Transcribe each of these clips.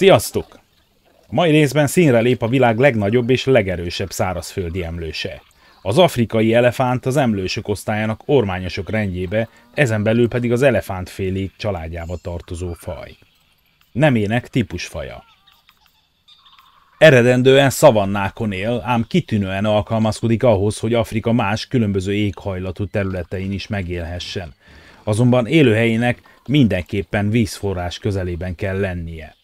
Sziasztok! A mai részben színre lép a világ legnagyobb és legerősebb szárazföldi emlőse. Az afrikai elefánt az emlősök osztályának ormányosok rendjébe, ezen belül pedig az elefántfélék családjába tartozó faj. Nemének típusfaja. Eredendően szavannákon él, ám kitűnően alkalmazkodik ahhoz, hogy Afrika más különböző éghajlatú területein is megélhessen. Azonban élőhelyének mindenképpen vízforrás közelében kell lennie.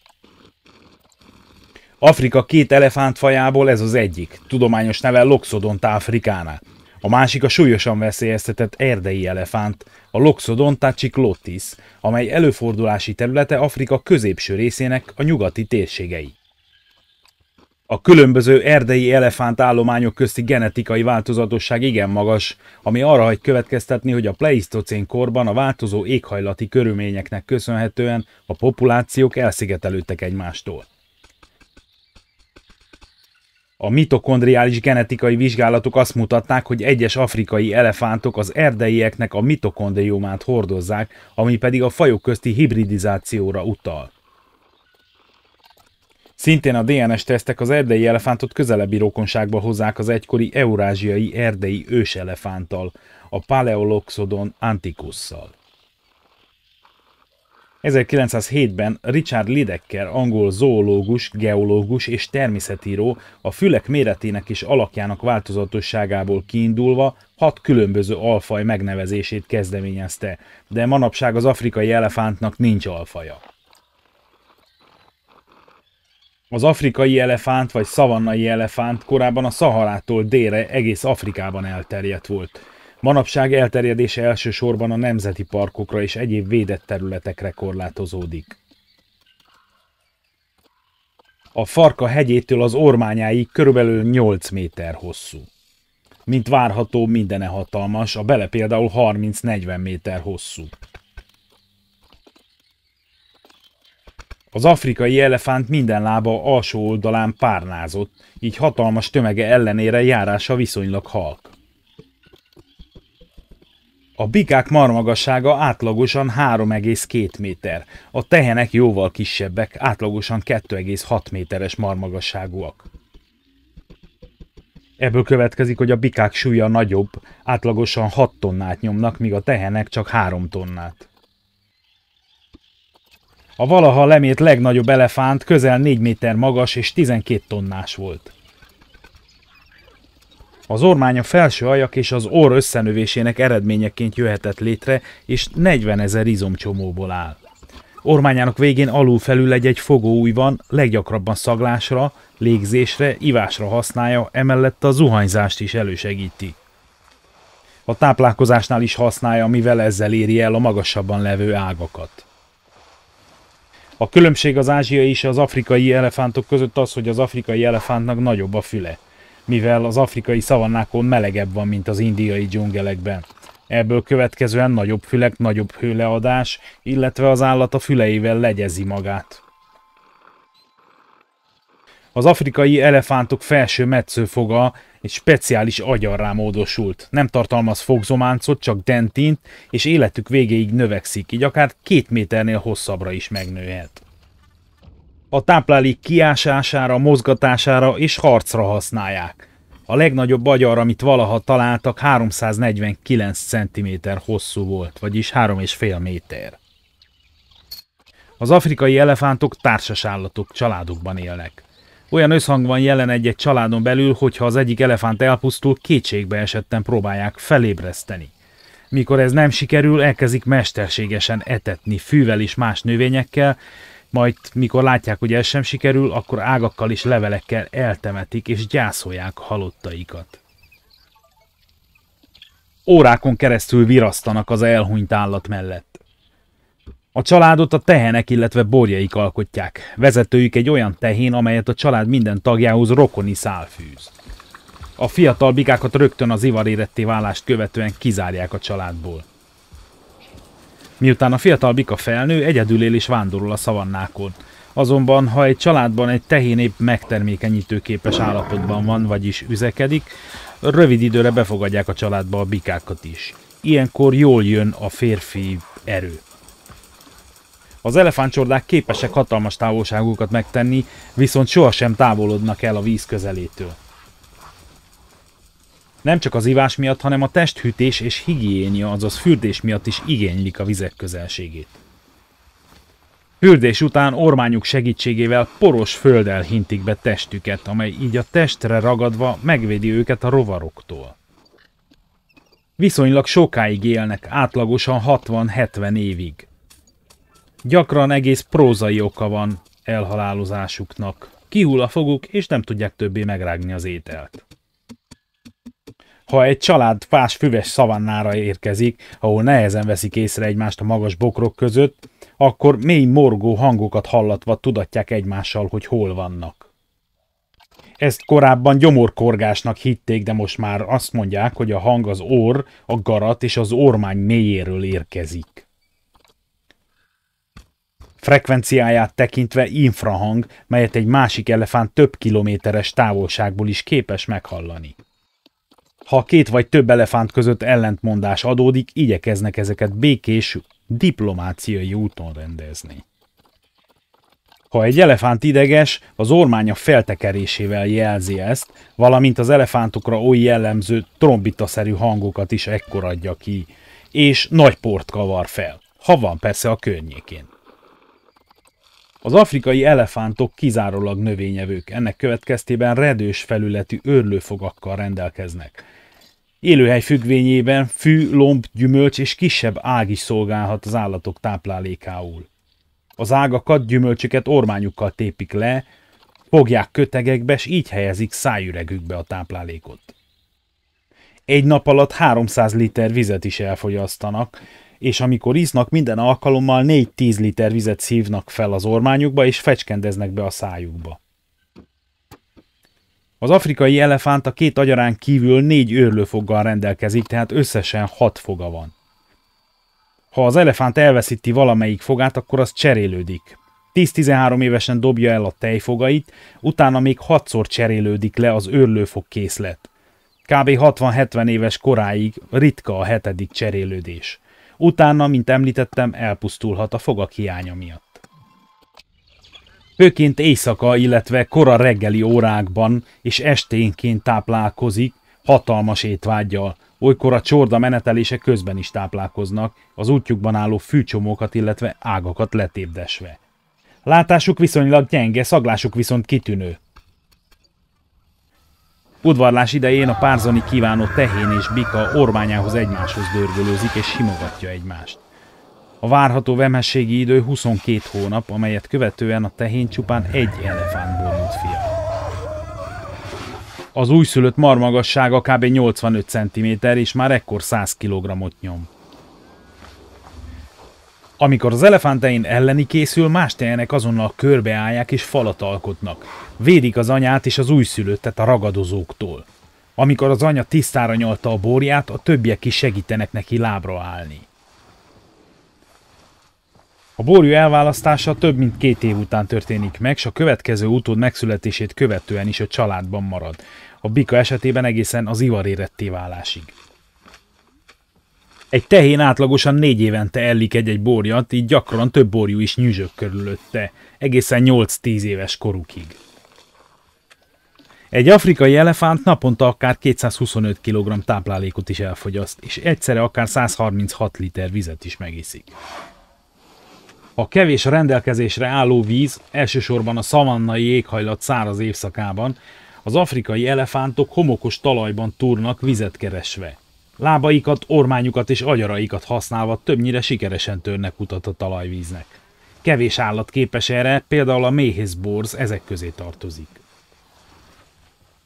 Afrika két elefántfajából ez az egyik, tudományos neve Loxodonta africana. A másik a súlyosan veszélyeztetett erdei elefánt, a Loxodonta ciclotis, amely előfordulási területe Afrika középső részének a nyugati térségei. A különböző erdei elefánt állományok közti genetikai változatosság igen magas, ami arra hagy következtetni, hogy a pleisztocén korban a változó éghajlati körülményeknek köszönhetően a populációk elszigetelődtek egymástól. A mitokondriális genetikai vizsgálatok azt mutatták, hogy egyes afrikai elefántok az erdeieknek a mitokondriumát hordozzák, ami pedig a fajok közti hibridizációra utal. Szintén a DNS tesztek az erdei elefántot közelebbi rokonságba hozzák az egykori eurázsiai erdei őselefánttal, a Paleoloxodon anticusszal. 1907-ben Richard Lidecker, angol zoológus, geológus és természetíró a fülek méretének és alakjának változatosságából kiindulva hat különböző alfaj megnevezését kezdeményezte, de manapság az afrikai elefántnak nincs alfaja. Az afrikai elefánt vagy szavannai elefánt korábban a Szaharától délre egész Afrikában elterjedt volt. Manapság elterjedése elsősorban a nemzeti parkokra és egyéb védett területekre korlátozódik. A farka hegyétől az ormányáig körülbelül 8 méter hosszú. Mint várható, mindene hatalmas, a bele például 30-40 méter hosszú. Az afrikai elefánt minden lába alsó oldalán párnázott, így hatalmas tömege ellenére járása viszonylag halk. A bikák marmagassága átlagosan 3,2 méter, a tehenek jóval kisebbek, átlagosan 2,6 méteres marmagasságúak. Ebből következik, hogy a bikák súlya nagyobb, átlagosan 6 tonnát nyomnak, míg a tehenek csak 3 tonnát. A valaha lemét legnagyobb elefánt közel 4 méter magas és 12 tonnás volt. Az ormány a felső ajak és az orr összenövésének eredményeként jöhetett létre, és 40 ezer izomcsomóból áll. Ormányának végén alul-felül egy-egy fogóúj van, leggyakrabban szaglásra, légzésre, ivásra használja, emellett a zuhanyzást is elősegíti. A táplálkozásnál is használja, mivel ezzel éri el a magasabban levő ágakat. A különbség az ázsiai és az afrikai elefántok között az, hogy az afrikai elefántnak nagyobb a füle, mivel az afrikai szavannákon melegebb van, mint az indiai dzsungelekben. Ebből következően nagyobb fülek, nagyobb hőleadás, illetve az állat a füleivel legyezi magát. Az afrikai elefántok felső metszőfoga egy speciális agyarrá módosult. Nem tartalmaz fogzománcot, csak dentint, és életük végéig növekszik, így akár két méternél hosszabbra is megnőhet. A táplálék kiásására, mozgatására és harcra használják. A legnagyobb agyar, amit valaha találtak, 349 cm hosszú volt, vagyis 3,5 méter. Az afrikai elefántok társas állatok, családokban élnek. Olyan összhang van jelen egy-egy családon belül, hogyha az egyik elefánt elpusztul, kétségbe esetten próbálják felébreszteni. Mikor ez nem sikerül, elkezdik mesterségesen etetni fűvel és más növényekkel, majd mikor látják, hogy ez sem sikerül, akkor ágakkal és levelekkel eltemetik és gyászolják halottaikat. Órákon keresztül virasztanak az elhunyt állat mellett. A családot a tehenek, illetve borjaik alkotják. Vezetőjük egy olyan tehén, amelyet a család minden tagjához rokoni szál fűz. A fiatal bikákat rögtön az ivaréretté válást követően kizárják a családból. Miután a fiatal bika felnő, egyedül él és vándorol a szavannákon. Azonban, ha egy családban egy tehén épp megtermékenyítőképes állapotban van, vagyis üzekedik, rövid időre befogadják a családba a bikákat is. Ilyenkor jól jön a férfi erő. Az elefántcsordák képesek hatalmas távolságokat megtenni, viszont sohasem távolodnak el a víz közelétől. Nem csak az ivás miatt, hanem a testhűtés és higiénia, azaz fürdés miatt is igénylik a vizek közelségét. Fürdés után ormányuk segítségével poros földdel hintik be testüket, amely így a testre ragadva megvédi őket a rovaroktól. Viszonylag sokáig élnek, átlagosan 60-70 évig. Gyakran egész prózai oka van elhalálozásuknak. Kihull a foguk, és nem tudják többé megrágni az ételt. Ha egy család fás füves szavannára érkezik, ahol nehezen veszik észre egymást a magas bokrok között, akkor mély morgó hangokat hallatva tudatják egymással, hogy hol vannak. Ezt korábban gyomorkorgásnak hitték, de most már azt mondják, hogy a hang az orr, a garat és az ormány mélyéről érkezik. Frekvenciáját tekintve infrahang, melyet egy másik elefánt több kilométeres távolságból is képes meghallani. Ha két vagy több elefánt között ellentmondás adódik, igyekeznek ezeket békés, diplomáciai úton rendezni. Ha egy elefánt ideges, az ormánya feltekerésével jelzi ezt, valamint az elefántokra oly jellemző trombitaszerű hangokat is ekkor adja ki, és nagy port kavar fel, ha van persze a környékén. Az afrikai elefántok kizárólag növényevők, ennek következtében redős felületű őrlőfogakkal rendelkeznek, Élőhely függvényében fű, lomb, gyümölcs és kisebb ág is szolgálhat az állatok táplálékául. Az ágakat, gyümölcsöket ormányukkal tépik le, fogják kötegekbe, és így helyezik szájüregükbe a táplálékot. Egy nap alatt 300 liter vizet is elfogyasztanak, és amikor isznak, minden alkalommal 4-10 liter vizet szívnak fel az ormányukba, és fecskendeznek be a szájukba. Az afrikai elefánt a két agyarán kívül négy őrlőfoggal rendelkezik, tehát összesen hat foga van. Ha az elefánt elveszíti valamelyik fogát, akkor az cserélődik. 10-13 évesen dobja el a tejfogait, utána még hatszor cserélődik le az őrlőfog készlet. Kb. 60-70 éves koráig ritka a hetedik cserélődés. Utána, mint említettem, elpusztulhat a fogak hiánya miatt. Főként éjszaka, illetve kora reggeli órákban és esténként táplálkozik, hatalmas étvágyjal. Olykor a csorda menetelése közben is táplálkoznak, az útjukban álló fűcsomókat, illetve ágakat letépdesve. Látásuk viszonylag gyenge, szaglásuk viszont kitűnő. Udvarlás idején a párzani kívánó tehén és bika ormányához egymáshoz dörgölőzik és simogatja egymást. A várható vemhességi idő 22 hónap, amelyet követően a tehén csupán egy elefántból nőtt fia. Az újszülött marmagassága kb. 85 cm, és már ekkor 100 kg-ot nyom. Amikor az elefánttein elleni készül, más tejenek azonnal körbeállják és falat alkotnak. Védik az anyát és az újszülöttet a ragadozóktól. Amikor az anya tisztára nyalta a borját, a többiek is segítenek neki lábra állni. A borjú elválasztása több mint két év után történik meg, és a következő utód megszületését követően is a családban marad. A bika esetében egészen az ivaréretté válásig. Egy tehén átlagosan négy évente ellik egy-egy borjat, így gyakran több borjú is nyüzsök körülötte, egészen 8-10 éves korukig. Egy afrikai elefánt naponta akár 225 kg táplálékot is elfogyaszt, és egyszerre akár 136 liter vizet is megiszik. A kevés rendelkezésre álló víz, elsősorban a szavannai éghajlat száraz évszakában, az afrikai elefántok homokos talajban túrnak vizet keresve. Lábaikat, ormányukat és agyaraikat használva többnyire sikeresen törnek utat a talajvíznek. Kevés állat képes erre, például a méhészborz ezek közé tartozik.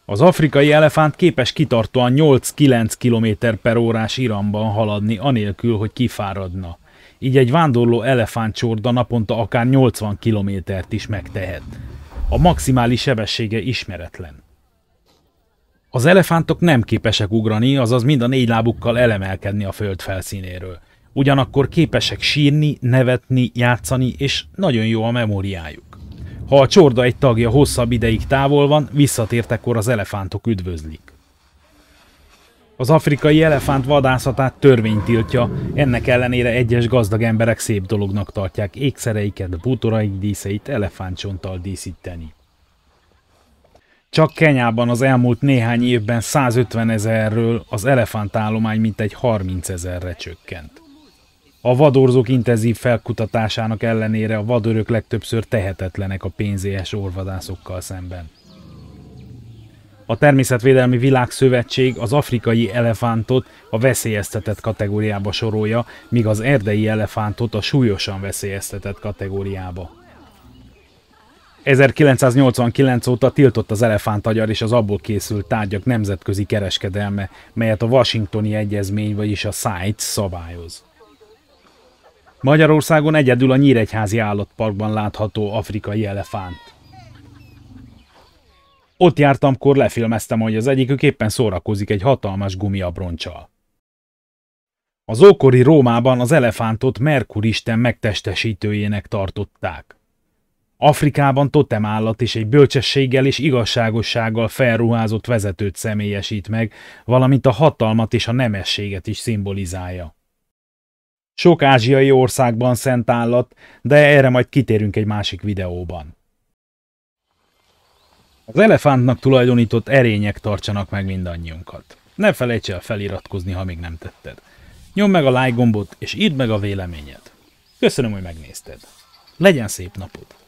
Az afrikai elefánt képes kitartóan 8-9 km per órás iramban haladni, anélkül, hogy kifáradna így egy vándorló elefántcsorda naponta akár 80 kilométert is megtehet. A maximális sebessége ismeretlen. Az elefántok nem képesek ugrani, azaz mind a négy lábukkal elemelkedni a föld felszínéről. Ugyanakkor képesek sírni, nevetni, játszani, és nagyon jó a memóriájuk. Ha a csorda egy tagja hosszabb ideig távol van, visszatértekor az elefántok üdvözlik. Az afrikai elefánt vadászatát törvény tiltja, ennek ellenére egyes gazdag emberek szép dolognak tartják ékszereiket, bútoraik díszeit elefántcsonttal díszíteni. Csak Kenyában az elmúlt néhány évben 150 ezerről az elefántállomány mintegy 30 ezerre csökkent. A vadorzók intenzív felkutatásának ellenére a vadörök legtöbbször tehetetlenek a pénzéhes orvadászokkal szemben. A Természetvédelmi Világszövetség az afrikai elefántot a veszélyeztetett kategóriába sorolja, míg az erdei elefántot a súlyosan veszélyeztetett kategóriába. 1989 óta tiltott az elefántagyar és az abból készült tárgyak nemzetközi kereskedelme, melyet a Washingtoni Egyezmény, vagyis a CITES szabályoz. Magyarországon egyedül a Nyíregyházi állatparkban látható afrikai elefánt. Ott jártam, kor lefilmeztem, hogy az egyikük éppen szórakozik egy hatalmas gumiabroncsal. Az ókori Rómában az elefántot Merkur isten megtestesítőjének tartották. Afrikában totem állat és egy bölcsességgel és igazságossággal felruházott vezetőt személyesít meg, valamint a hatalmat és a nemességet is szimbolizálja. Sok ázsiai országban szent állat, de erre majd kitérünk egy másik videóban. Az elefántnak tulajdonított erények tartsanak meg mindannyiunkat. Ne felejts el feliratkozni, ha még nem tetted. Nyomd meg a like gombot, és írd meg a véleményed. Köszönöm, hogy megnézted. Legyen szép napod!